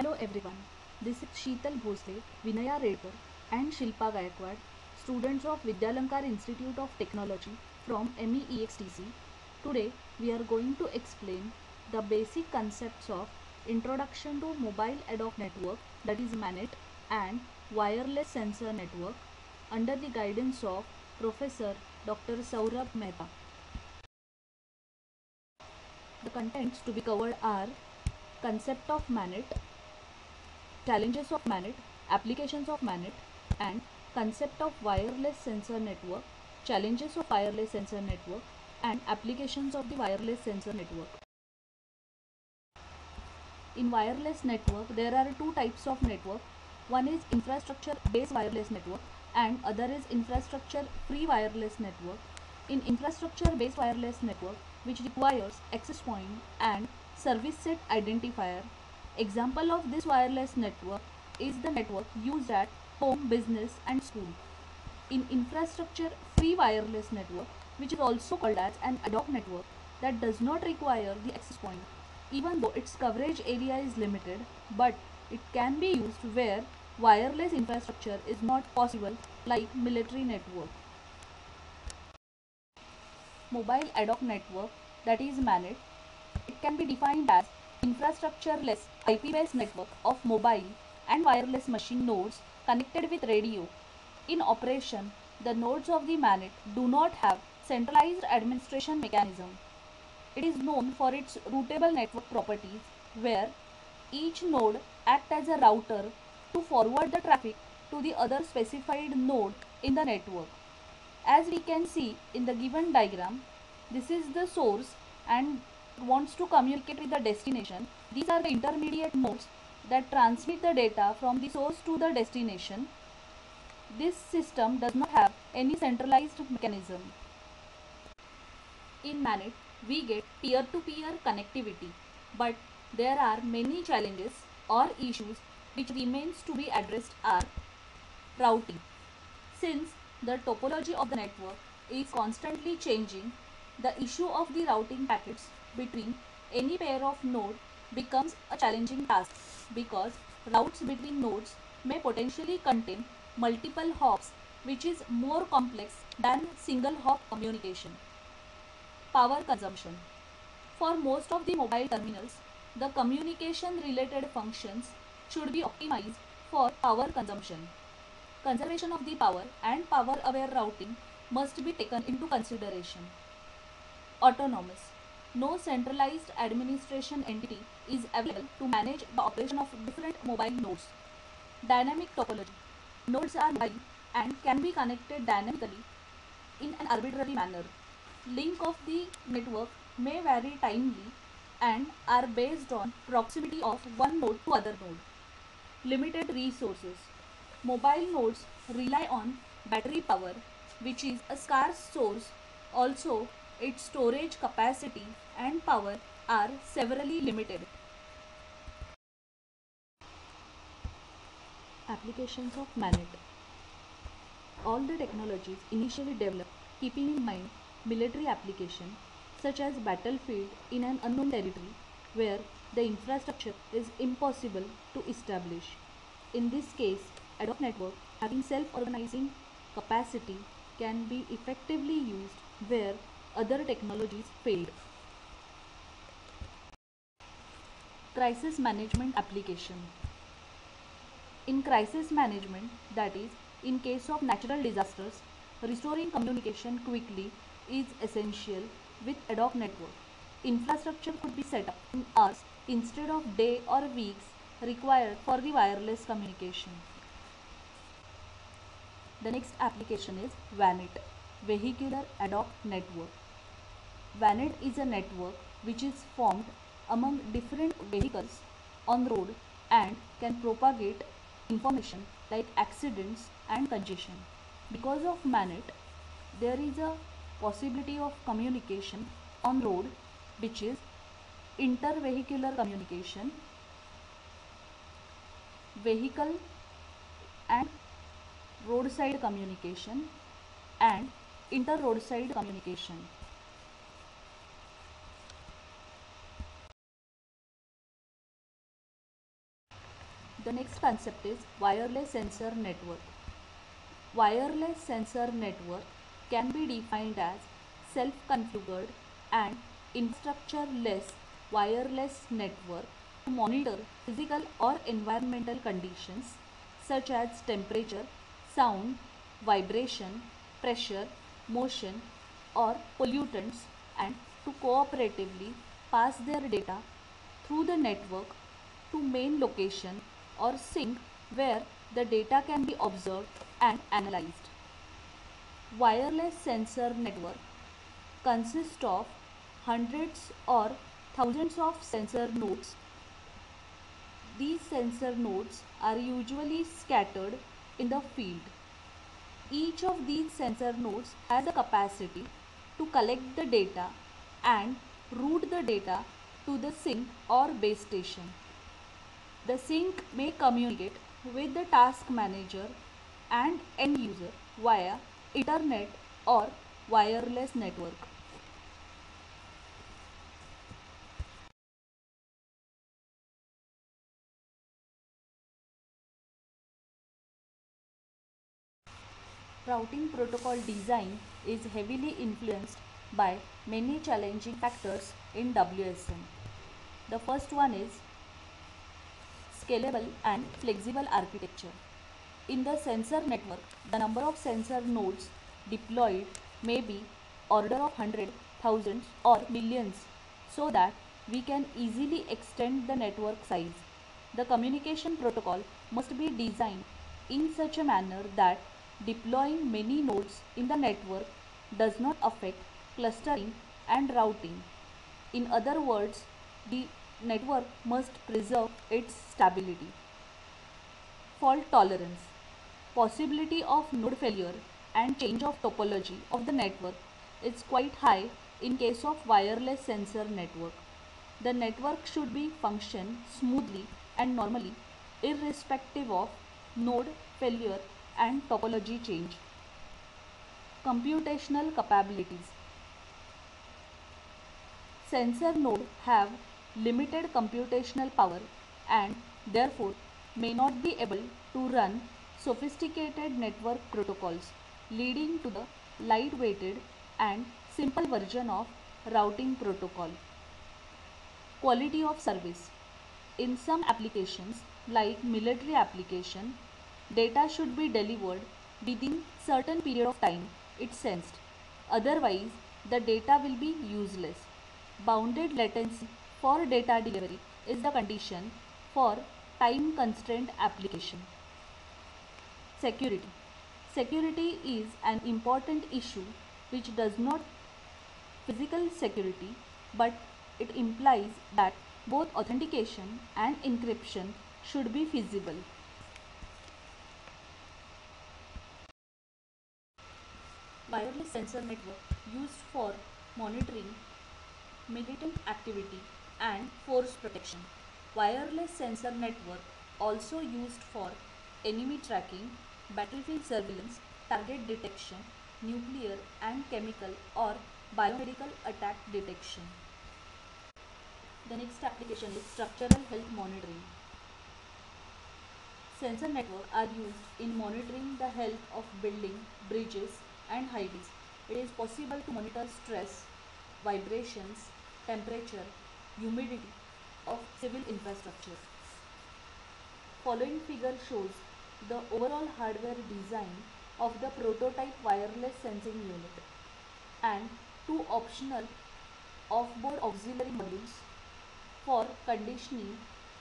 Hello everyone, this is Sheetal Bhosle, Vinaya Redkar and Shilpa Gaikwad, students of Vidyalankar Institute of Technology from MEEXTC. Today we are going to explain the basic concepts of Introduction to Mobile Ad Hoc Network that is MANET and Wireless Sensor Network under the guidance of Professor Dr. Saurabh Mehta. The contents to be covered are concept of MANET, challenges of MANET, applications of MANET, and concept of wireless sensor network, challenges of wireless sensor network, and applications of the wireless sensor network. In wireless network, there are two types of network. One is infrastructure based wireless network and other is infrastructure free wireless network. In infrastructure based wireless network, which requires access point and service set identifier. Example of this wireless network is the network used at home, business and school. In infrastructure free wireless network, which is also called as an ad hoc network that does not require the access point, even though its coverage area is limited, but it can be used where wireless infrastructure is not possible like military network. Mobile ad hoc network that is MANET. It can be defined as infrastructure-less IP-based network of mobile and wireless machine nodes connected with radio. In operation, the nodes of the MANET do not have centralized administration mechanism. It is known for its routable network properties where each node acts as a router to forward the traffic to the other specified node in the network. As we can see in the given diagram, this is the source and wants to communicate with the destination. These are the intermediate nodes that transmit the data from the source to the destination. This system does not have any centralized mechanism. In MANET, we get peer-to-peer -peer connectivity, but there are many challenges or issues which remains to be addressed are routing. Since the topology of the network is constantly changing, the issue of the routing packets between any pair of nodes becomes a challenging task because routes between nodes may potentially contain multiple hops which is more complex than single hop communication. Power consumption. For most of the mobile terminals, the communication related functions should be optimized for power consumption. Conservation of the power and power aware routing must be taken into consideration. Autonomous. No centralized administration entity is available to manage the operation of different mobile nodes. Dynamic topology. Nodes are mobile and can be connected dynamically in an arbitrary manner. Link of the network may vary timely and are based on proximity of one node to other node. Limited resources. Mobile nodes rely on battery power which is a scarce source. Also, its storage capacity and power are severely limited. Applications of MANET All the technologies initially developed keeping in mind military application such as battlefield in an unknown territory where the infrastructure is impossible to establish. In this case, ad hoc network having self-organizing capacity can be effectively used where other technologies failed. Crisis management application. In crisis management, that is, in case of natural disasters, restoring communication quickly is essential with ad hoc network. Infrastructure could be set up in hours instead of day or weeks required for the wireless communication. The next application is VANET, Vehicular Ad Hoc Network. VANET is a network which is formed among different vehicles on road and can propagate information like accidents and congestion. Because of MANET, there is a possibility of communication on road which is intervehicular communication, vehicle and roadside communication and inter-roadside communication. The next concept is wireless sensor network. Wireless sensor network can be defined as self-configured and infrastructure-less wireless network to monitor physical or environmental conditions such as temperature, sound, vibration, pressure, motion or pollutants and to cooperatively pass their data through the network to main location or sink where the data can be observed and analyzed. Wireless sensor network consists of hundreds or thousands of sensor nodes. These sensor nodes are usually scattered in the field. Each of these sensor nodes has the capacity to collect the data and route the data to the sink or base station. The sink may communicate with the task manager and end user via Ethernet or wireless network. Routing protocol design is heavily influenced by many challenging factors in WSN. The first one is scalable and flexible architecture. In the sensor network, the number of sensor nodes deployed may be order of hundred, thousands or millions so that we can easily extend the network size. The communication protocol must be designed in such a manner that deploying many nodes in the network does not affect clustering and routing. In other words, the network must preserve its stability. Fault tolerance. Possibility of node failure and change of topology of the network is quite high in case of wireless sensor network. The network should be function smoothly and normally irrespective of node failure and topology change. Computational capabilities. Sensor node have limited computational power and therefore may not be able to run sophisticated network protocols leading to the light-weighted and simple version of routing protocol. Quality of service. In some applications like military application, data should be delivered within certain period of time it sensed. Otherwise, the data will be useless. Bounded latency for data delivery is the condition for time constraint application. Security. Security is an important issue which does not physical security but it implies that both authentication and encryption should be feasible. Wireless sensor network used for monitoring militant activity and force protection. Wireless sensor network also used for enemy tracking, battlefield surveillance, target detection, nuclear and chemical or biomedical attack detection. The next application is structural health monitoring. Sensor networks are used in monitoring the health of building, bridges and highways. It is possible to monitor stress, vibrations, temperature, humidity of civil infrastructure. Following figure shows the overall hardware design of the prototype wireless sensing unit and two optional off-board auxiliary modules for conditioning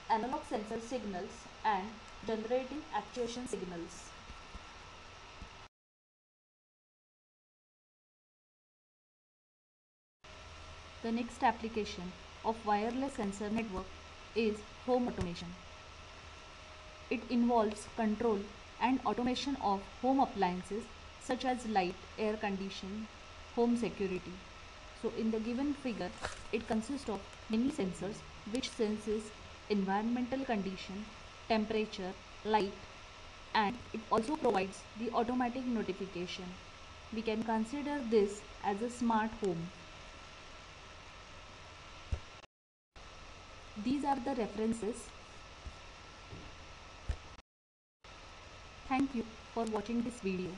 analog sensor signals and generating actuation signals. The next application of wireless sensor network is home automation. It involves control and automation of home appliances such as light, air condition, home security. So in the given figure, it consists of many sensors which senses environmental condition, temperature, light and it also provides the automatic notification. We can consider this as a smart home. These are the references. Thank you for watching this video.